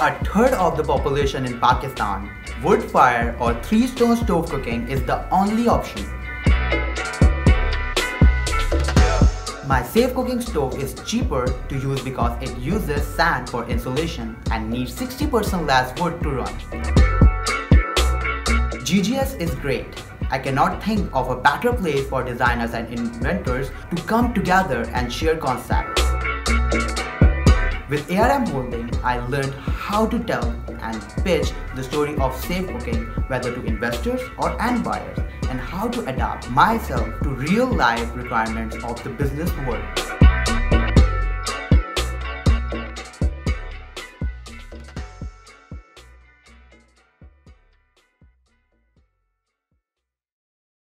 a third of the population in Pakistan, wood fire or three stone stove cooking is the only option. My safe cooking stove is cheaper to use because it uses sand for insulation and needs 60% less wood to run. GGS is great. I cannot think of a better place for designers and inventors to come together and share concepts. With ARM Holding, I learned how to tell and pitch the story of safe cooking whether to investors or end buyers and how to adapt myself to real life requirements of the business world.